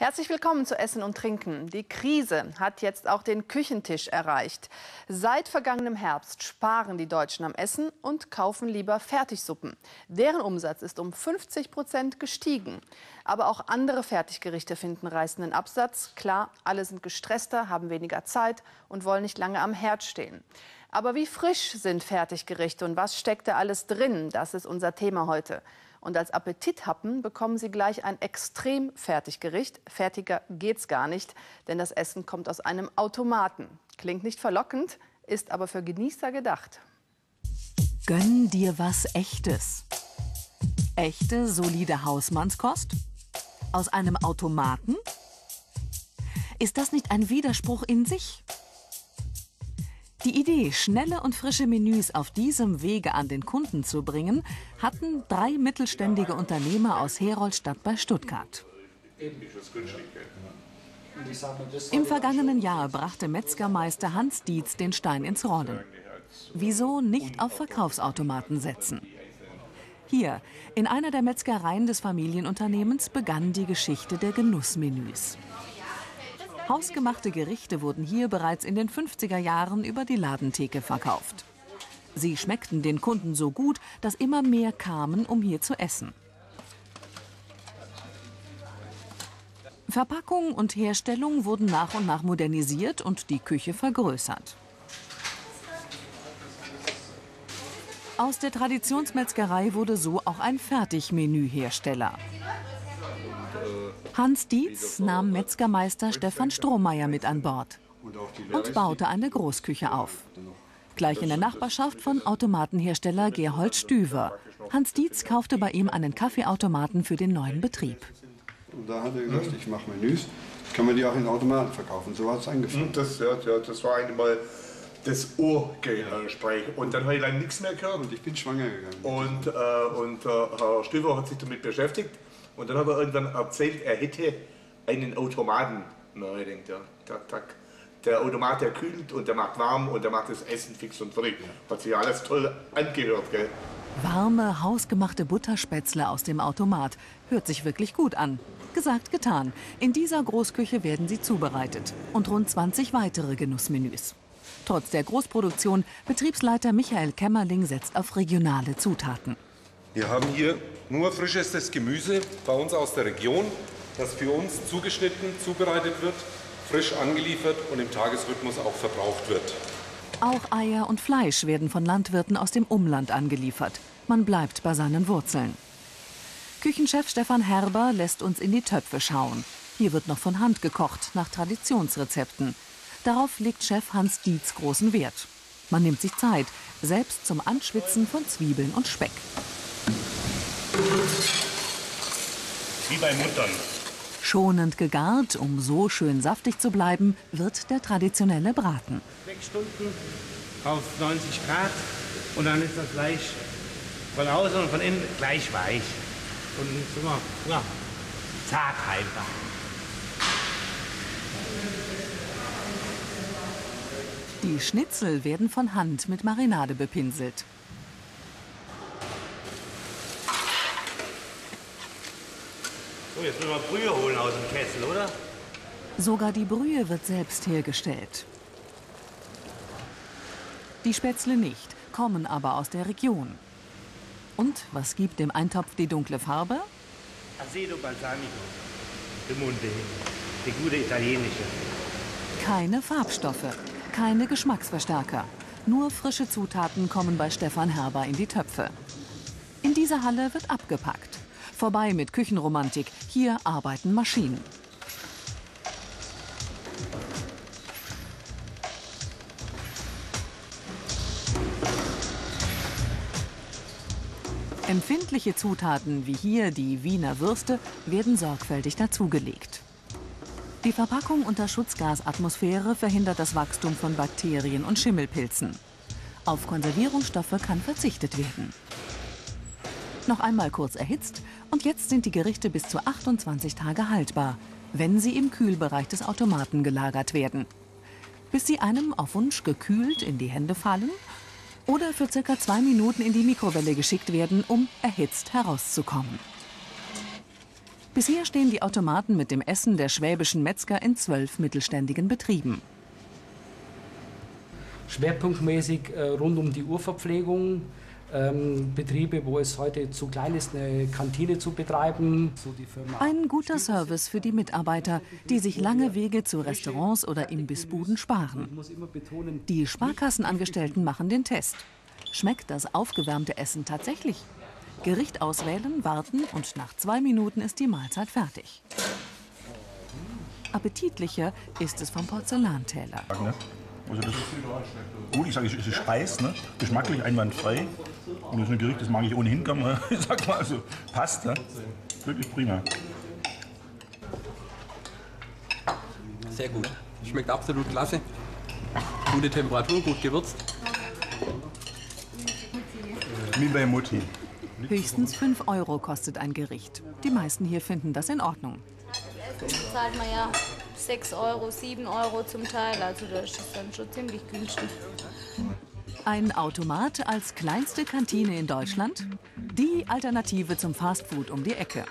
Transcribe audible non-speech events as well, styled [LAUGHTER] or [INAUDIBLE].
Herzlich willkommen zu Essen und Trinken. Die Krise hat jetzt auch den Küchentisch erreicht. Seit vergangenem Herbst sparen die Deutschen am Essen und kaufen lieber Fertigsuppen. Deren Umsatz ist um 50 Prozent gestiegen. Aber auch andere Fertiggerichte finden reißenden Absatz. Klar, alle sind gestresster, haben weniger Zeit und wollen nicht lange am Herd stehen. Aber wie frisch sind Fertiggerichte und was steckt da alles drin? Das ist unser Thema heute. Und als Appetithappen bekommen Sie gleich ein extrem Fertiggericht. Fertiger geht's gar nicht, denn das Essen kommt aus einem Automaten. Klingt nicht verlockend, ist aber für Genießer gedacht. Gönn dir was Echtes. Echte, solide Hausmannskost? Aus einem Automaten? Ist das nicht ein Widerspruch in sich? Die Idee, schnelle und frische Menüs auf diesem Wege an den Kunden zu bringen, hatten drei mittelständige Unternehmer aus Heroldstadt bei Stuttgart. Im vergangenen Jahr brachte Metzgermeister Hans Dietz den Stein ins Rollen. Wieso nicht auf Verkaufsautomaten setzen? Hier, in einer der Metzgereien des Familienunternehmens, begann die Geschichte der Genussmenüs. Hausgemachte Gerichte wurden hier bereits in den 50er Jahren über die Ladentheke verkauft. Sie schmeckten den Kunden so gut, dass immer mehr kamen, um hier zu essen. Verpackung und Herstellung wurden nach und nach modernisiert und die Küche vergrößert. Aus der Traditionsmetzgerei wurde so auch ein Fertigmenühersteller. Hans Dietz nahm Metzgermeister Stefan Strohmeier mit an Bord und baute eine Großküche auf. Gleich in der Nachbarschaft von Automatenhersteller Gerhold Stüver. Hans Dietz kaufte bei ihm einen Kaffeeautomaten für den neuen Betrieb. Und da hat er gesagt, ich mache Menüs, kann man die auch in Automaten verkaufen. So hat es angefangen. Das, ja, das war einmal das Urgespräch. Und dann habe ich dann nichts mehr gehört. Und ich bin schwanger gegangen. Und, äh, und äh, Herr Stüver hat sich damit beschäftigt. Und dann hat er irgendwann erzählt, er hätte einen Automaten. Na, ich denke, ja, tak, tak. Der Automat, der kühlt und der macht warm und der macht das Essen fix und fertig. Hat sich alles toll angehört, gell? Warme, hausgemachte Butterspätzle aus dem Automat. Hört sich wirklich gut an. Gesagt, getan. In dieser Großküche werden sie zubereitet. Und rund 20 weitere Genussmenüs. Trotz der Großproduktion, Betriebsleiter Michael Kämmerling setzt auf regionale Zutaten. Wir haben hier nur frischestes Gemüse bei uns aus der Region, das für uns zugeschnitten, zubereitet wird, frisch angeliefert und im Tagesrhythmus auch verbraucht wird. Auch Eier und Fleisch werden von Landwirten aus dem Umland angeliefert. Man bleibt bei seinen Wurzeln. Küchenchef Stefan Herber lässt uns in die Töpfe schauen. Hier wird noch von Hand gekocht, nach Traditionsrezepten. Darauf legt Chef Hans Dietz großen Wert. Man nimmt sich Zeit, selbst zum Anschwitzen von Zwiebeln und Speck. Wie bei Muttern. Schonend gegart, um so schön saftig zu bleiben, wird der traditionelle Braten. Sechs Stunden auf 90 Grad und dann ist das Fleisch von außen und von innen gleich weich. Und immer, ja, zart einfach. Die Schnitzel werden von Hand mit Marinade bepinselt. So, jetzt müssen wir Brühe holen aus dem Kessel, oder? Sogar die Brühe wird selbst hergestellt. Die Spätzle nicht, kommen aber aus der Region. Und was gibt dem Eintopf die dunkle Farbe? Aceto balsamico. Piemonte. Die gute italienische. Keine Farbstoffe, keine Geschmacksverstärker. Nur frische Zutaten kommen bei Stefan Herber in die Töpfe. In dieser Halle wird abgepackt. Vorbei mit Küchenromantik. Hier arbeiten Maschinen. Empfindliche Zutaten wie hier die Wiener Würste werden sorgfältig dazugelegt. Die Verpackung unter Schutzgasatmosphäre verhindert das Wachstum von Bakterien und Schimmelpilzen. Auf Konservierungsstoffe kann verzichtet werden. Noch einmal kurz erhitzt und jetzt sind die Gerichte bis zu 28 Tage haltbar, wenn sie im Kühlbereich des Automaten gelagert werden. Bis sie einem auf Wunsch gekühlt in die Hände fallen oder für circa zwei Minuten in die Mikrowelle geschickt werden, um erhitzt herauszukommen. Bisher stehen die Automaten mit dem Essen der schwäbischen Metzger in zwölf mittelständigen Betrieben. Schwerpunktmäßig äh, rund um die Urverpflegung, ähm, Betriebe, wo es heute zu klein ist, eine Kantine zu betreiben. So Ein guter Service für die Mitarbeiter, die sich lange Wege zu Restaurants oder Imbissbuden sparen. Die Sparkassenangestellten machen den Test. Schmeckt das aufgewärmte Essen tatsächlich? Gericht auswählen, warten und nach zwei Minuten ist die Mahlzeit fertig. Appetitlicher ist es vom Porzellanteller. Also das gut, ich sage, es ist heiß, ne? geschmacklich einwandfrei. Und das ist ein Gericht, das mag ich ohnehin. Ne? [LAUGHS] Ich sag mal, also passt. Ne? Wirklich prima. Sehr gut. Schmeckt absolut klasse. Gute Temperatur, gut gewürzt. Wie bei Mutti. Höchstens 5 Euro kostet ein Gericht. Die meisten hier finden das in Ordnung. Zahlt man ja 6 Euro, 7 Euro zum Teil. Also das ist dann schon ziemlich günstig. Ein Automat als kleinste Kantine in Deutschland? Die Alternative zum Fastfood um die Ecke.